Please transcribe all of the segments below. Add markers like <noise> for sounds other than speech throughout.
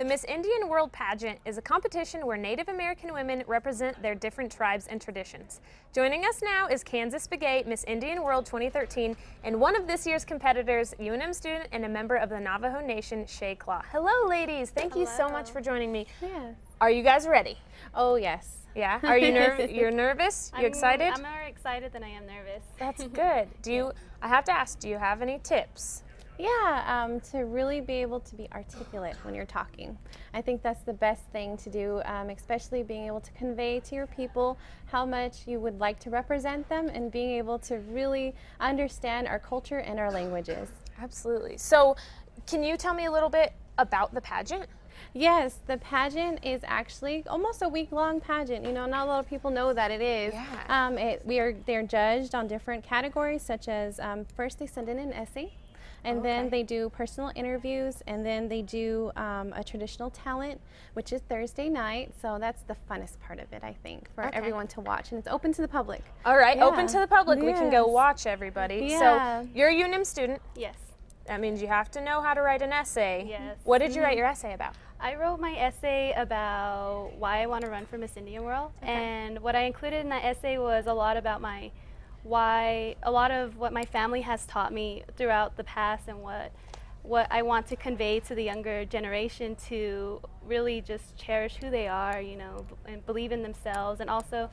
The Miss Indian World Pageant is a competition where Native American women represent their different tribes and traditions. Joining us now is Kansas Begay, Miss Indian World 2013, and one of this year's competitors, UNM student and a member of the Navajo Nation, Shay Claw. Hello, ladies. Thank you so much for joining me. Yeah. Are you guys ready? Oh, yes. Yeah. Are you nervous? <laughs> You're nervous? You excited? I'm more excited than I am nervous. That's <laughs> good. Do you? I have to ask. Do you have any tips? Yeah, um, to really be able to be articulate when you're talking. I think that's the best thing to do, um, especially being able to convey to your people how much you would like to represent them and being able to really understand our culture and our languages. Absolutely. So, can you tell me a little bit about the pageant? Yes, the pageant is actually almost a week-long pageant. You know, not a lot of people know that it is. Yeah. Um, it, we are they're judged on different categories, such as um, first they send in an essay, and then they do personal interviews, and then they do um, a traditional talent, which is Thursday night. So that's the funnest part of it, I think, for Okay. everyone to watch, and it's open to the public. All right, open to the public. We can go watch everybody. Yeah. So, you're a UNM student. Yes. That means you have to know how to write an essay. Yes. What did you write your essay about? I wrote my essay about why I want to run for Miss Indian World, and what I included in that essay was a lot about my why, a lot of what my family has taught me throughout the past, and what what I want to convey to the younger generation to really just cherish who they are, you know, and believe in themselves, and also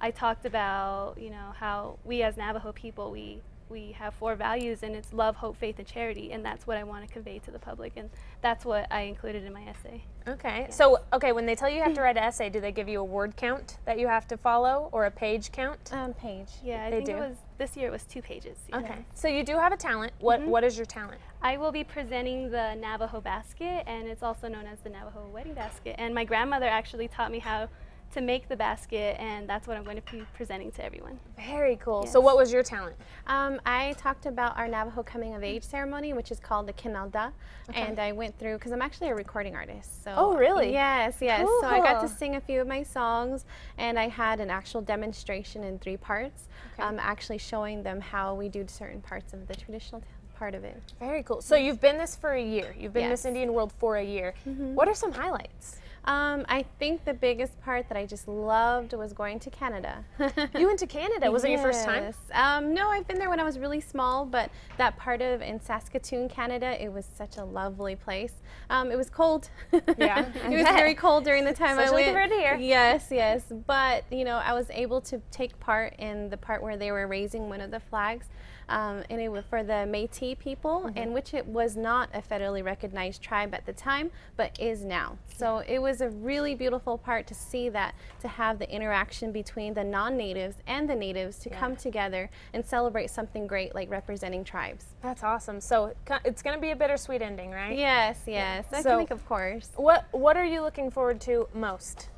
I talked about, you know, how we as Navajo people, we we have four values and it's love, hope, faith, and charity, and that's what I want to convey to the public, and that's what I included in my essay. Okay. So, okay, when they tell you you have to write an essay, do they give you a word count that you have to follow or a page count? Um, page. Yeah, I They think do? it was this year. It was two pages. yeah. Okay. So you do have a talent. What what is your talent? I will be presenting the Navajo basket, and it's also known as the Navajo wedding basket. And my grandmother actually taught me how to make the basket, and that's what I'm going to be presenting to everyone. Very cool. So what was your talent? Um, I talked about our Navajo coming of age ceremony, which is called the Kinalda, and I went through because I'm actually a recording artist. So Oh, really? Yes, yes. So I got to sing a few of my songs, and I had an actual demonstration in three parts, Okay. um, actually showing them how we do certain parts of the traditional t- part of it. Very cool. So you've been this for a year. You've been Miss Yes. Indian World for a year. What are some highlights? Um, I think the biggest part that I just loved was going to Canada. <laughs> You went to Canada. Was it your first time? Yes. Um, no, I've been there when I was really small, but that part of in Saskatoon, Canada, it was such a lovely place. Um, it was cold. <laughs> Yeah, it was very cold during the time Especially I went. here. Yes, yes. But you know, I was able to take part in the part where they were raising one of the flags. Um, and it was for the Métis people, Mm-hmm. in which it was not a federally recognized tribe at the time, but is now. So it was a really beautiful part to see that, to have the interaction between the non-natives and the natives to come together and celebrate something great like representing tribes. That's awesome. So it's going to be a bittersweet ending, right? Yes, yes. I So- think of course. What What are you looking forward to most?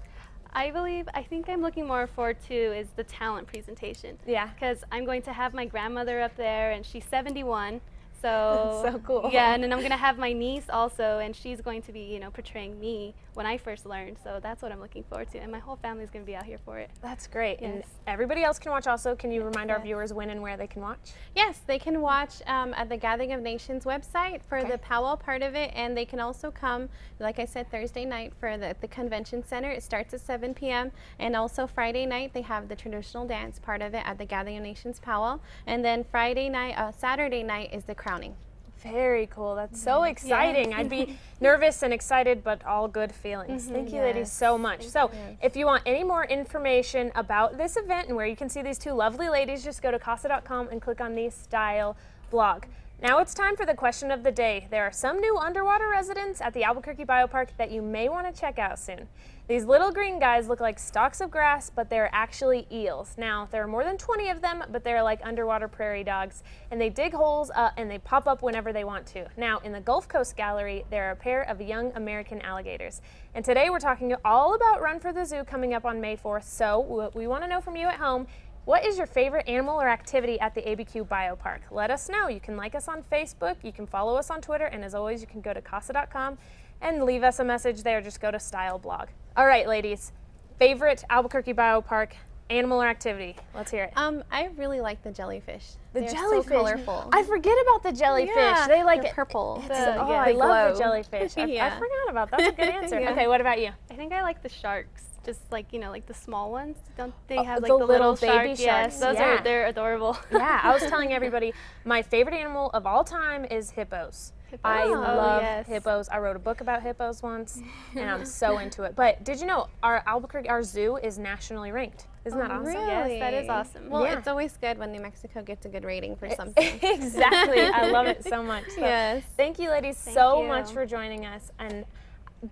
I believe, I think I'm looking more forward to is the talent presentation. Yeah. Because I'm going to have my grandmother up there, and she's 71. So, That's <laughs> so cool. Yeah, and then I'm going to have my niece also, and she's going to be, you know, portraying me when I first learned. So that's what I'm looking forward to. And my whole family's going to be out here for it. That's great. And everybody else can watch also. Can you remind our viewers when and where they can watch? Yes, they can watch um, at the Gathering of Nations website for Okay. the powwow part of it, and they can also come, like I said, Thursday night for the, the convention center. It starts at 7 p.m. And also Friday night, they have the traditional dance part of it at the Gathering of Nations powwow. And then Friday night, uh, Saturday night is the Very cool. That's so exciting. I'd be <laughs> nervous and excited, but all good feelings. Thank you, ladies, so much. So, if you want any more information about this event and where you can see these two lovely ladies, just go to kasa.com and click on the style blog. Now it's time for the question of the day. There are some new underwater residents at the Albuquerque Biopark that you may want to check out soon. These little green guys look like stalks of grass, but they're actually eels. Now, there are more than 20 of them, but they're like underwater prairie dogs, and they dig holes uh, and they pop up whenever they want to. Now, in the Gulf Coast Gallery, there are a pair of young American alligators. And today we're talking all about Run for the Zoo coming up on May 4th. So, what we want to know from you at home what is your favorite animal or activity at the ABQ Biopark? Let us know. You can like us on Facebook, you can follow us on Twitter, and as always, you can go to kasa.com and leave us a message there. Just go to Style Blog. All right, ladies, favorite Albuquerque Biopark animal or activity? Let's hear it. Um, I really like the jellyfish. The They're jellyfish. so colorful. I forget about the jellyfish. Yeah, they like they're purple. The- oh, yeah, I they love the glow. jellyfish. <laughs> I, I forgot about that. That's a good <laughs> answer. Yeah. Okay, what about you? I think I like the sharks. Just like you know, like the small ones. Don't they Oh, have the like the, little little, baby shark? sharks, Yes, those yeah. are they're adorable. Yeah, I was telling <laughs> everybody my favorite animal of all time is hippos. I Hippos? Oh, love yes. hippos. I wrote a book about hippos once, and I'm so <laughs> into it. But did you know our Albuquerque, our zoo is nationally ranked? Isn't that oh, awesome? Yes, that is awesome. Well, Yeah. it's always good when New Mexico gets a good rating for something. <laughs> exactly. I love it so much. So yes. Thank you, ladies, so you. much for joining us, and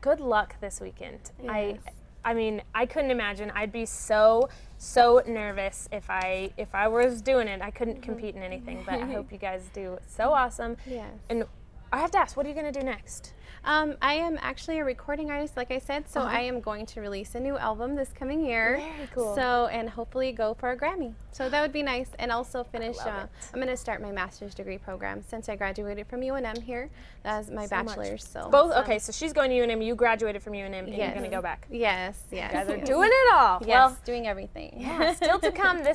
good luck this weekend. I, Yes. I mean, I couldn't imagine. I'd be so so nervous if I if I was doing it. I couldn't mm-hmm. compete in anything, but I hope <laughs> you guys do so awesome. Yes. And I have to ask, what are you gonna do next? Um, I am actually a recording artist, like I said, so I am going to release a new album this coming year. Very cool. So, and hopefully go for a Grammy. So that would be nice. And also finish, uh. I'm going to start my master's degree program since I graduated from UNM here as my So much. bachelor's. So, Both. Okay, so she's going to UNM. You graduated from UNM, and you're gonna go back. Yes, yes. You guys are yes. <laughs> doing it all. Yes, Well, doing everything. yeah, still to come <laughs> this